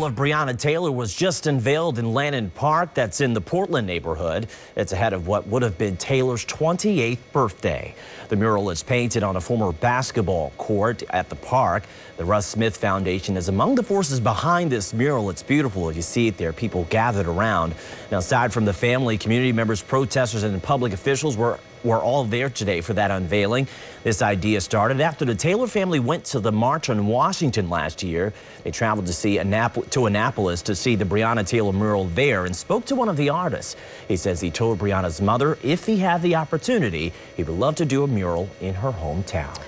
mural of Breonna Taylor was just unveiled in Lannan Park. That's in the Portland neighborhood. It's ahead of what would have been Taylor's 28th birthday. The mural is painted on a former basketball court at the park. The Russ Smith Foundation is among the forces behind this mural. It's beautiful. You see it there. People gathered around. Now, aside from the family, community members, protesters, and public officials were were all there today for that unveiling. This idea started after the Taylor family went to the March on Washington last year. They traveled to see Annap to Annapolis to see the Breonna Taylor mural there and spoke to one of the artists. He says he told Breonna's mother if he had the opportunity, he would love to do a mural in her hometown.